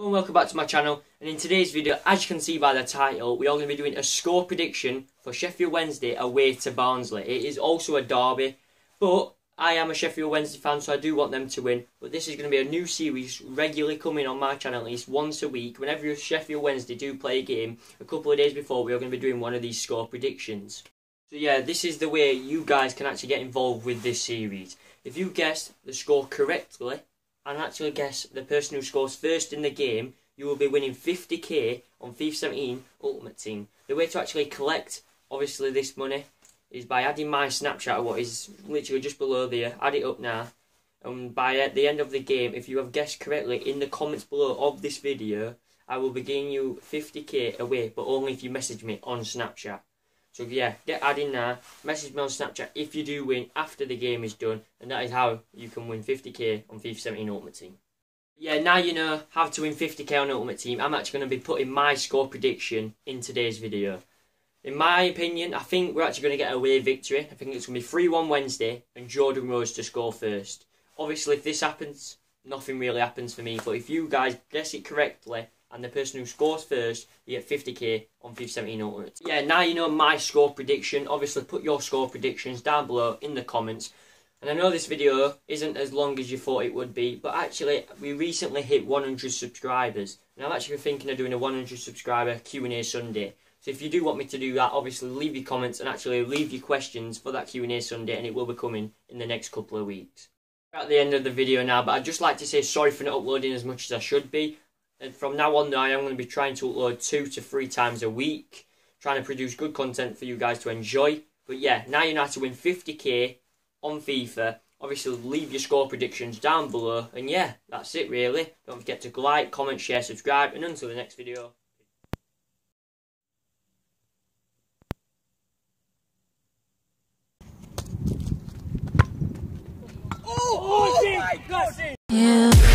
Hello and welcome back to my channel and in today's video as you can see by the title we are going to be doing a score prediction for Sheffield Wednesday away to Barnsley. It is also a derby but I am a Sheffield Wednesday fan so I do want them to win but this is going to be a new series regularly coming on my channel at least once a week whenever Sheffield Wednesday do play a game a couple of days before we are going to be doing one of these score predictions. So yeah this is the way you guys can actually get involved with this series. If you guess the score correctly and actually guess the person who scores first in the game, you will be winning 50k on FIFA 17 Ultimate Team. The way to actually collect, obviously, this money is by adding my Snapchat, what is literally just below there. Add it up now. And by at the end of the game, if you have guessed correctly in the comments below of this video, I will be giving you 50k away, but only if you message me on Snapchat. So yeah, get adding now. Message me on Snapchat if you do win after the game is done, and that is how you can win 50k on FIFA 17 Ultimate Team. Yeah, now you know how to win 50k on Ultimate Team. I'm actually going to be putting my score prediction in today's video. In my opinion, I think we're actually going to get a away victory. I think it's going to be 3-1 Wednesday and Jordan Rhodes to score first. Obviously, if this happens, nothing really happens for me. But if you guys guess it correctly, and the person who scores first, you get 50k on FIFA 17 Ultimate. Yeah, now you know my score prediction. Obviously, put your score predictions down below in the comments. And I know this video isn't as long as you thought it would be, but actually, we recently hit 100 subscribers. And I'm actually thinking of doing a 100 subscriber Q&A Sunday. So if you do want me to do that, obviously leave your comments and actually leave your questions for that Q&A Sunday, and it will be coming in the next couple of weeks. At the end of the video now, but I'd just like to say sorry for not uploading as much as I should be. And from now on, I am going to be trying to upload two to three times a week, trying to produce good content for you guys to enjoy. But yeah, now you know how to win 50k on FIFA. Obviously, leave your score predictions down below. And yeah, that's it really. Don't forget to like, comment, share, subscribe. And until the next video. Oh, oh, oh my God! Yeah.